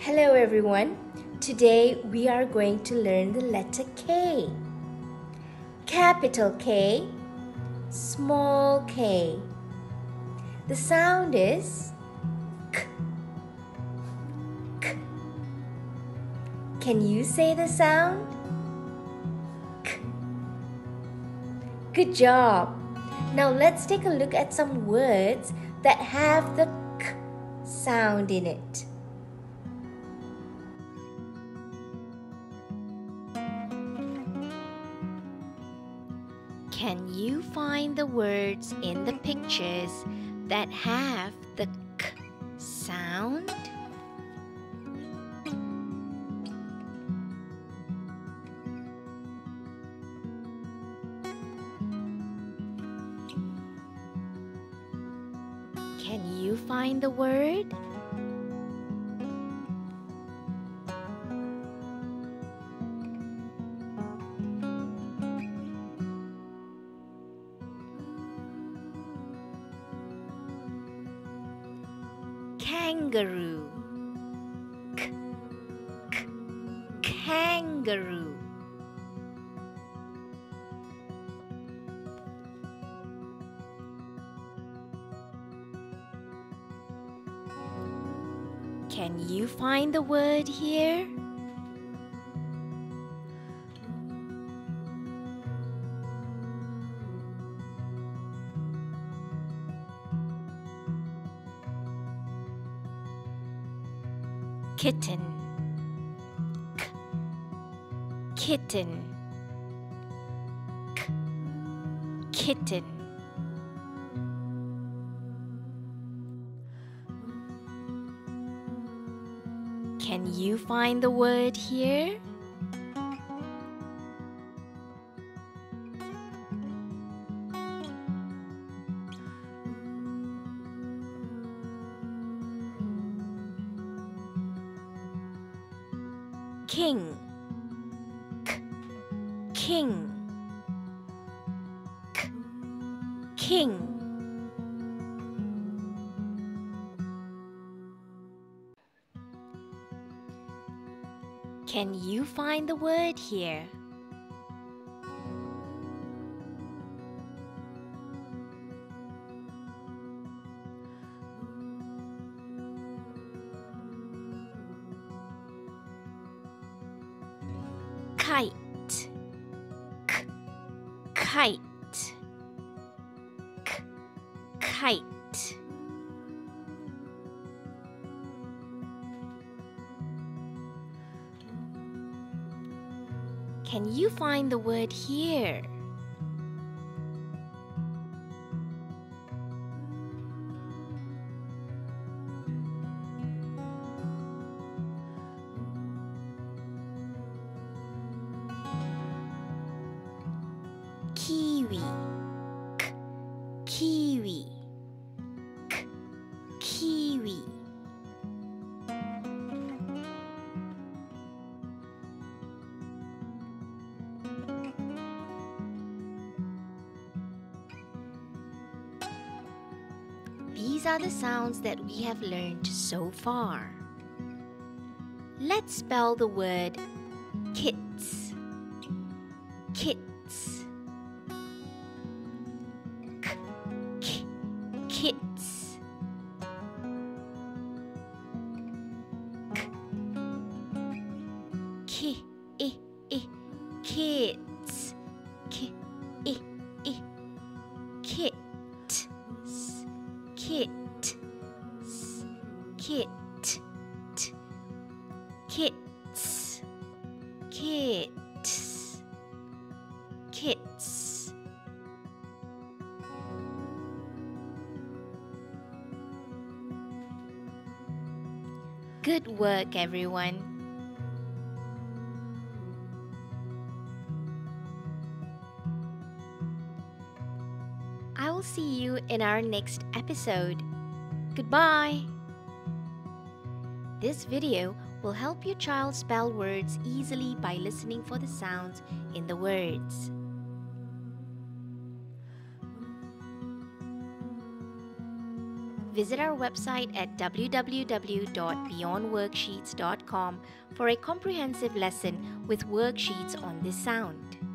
Hello everyone. Today we are going to learn the letter K. Capital K, small k. The sound is k. k. Can you say the sound? K. Good job. Now let's take a look at some words that have the k sound in it. Can you find the words in the pictures that have the k sound? Can you find the word? Kangaroo k, k, kangaroo Can you find the word here? Kitten. K. Kitten. K. Kitten. Can you find the word here? King. K. King. K. King. Can you find the word here? Kite. K kite. K kite. Can you find the word here? Kiwi k kiwi k kiwi These are the sounds that we have learned so far. Let's spell the word kits. Kits. K i i kids. K i i kit kit kit kits kits kits Good work, everyone. I will see you in our next episode. Goodbye. This video will help your child spell words easily by listening for the sounds in the words. Visit our website at www.beyondworksheets.com for a comprehensive lesson with worksheets on this sound.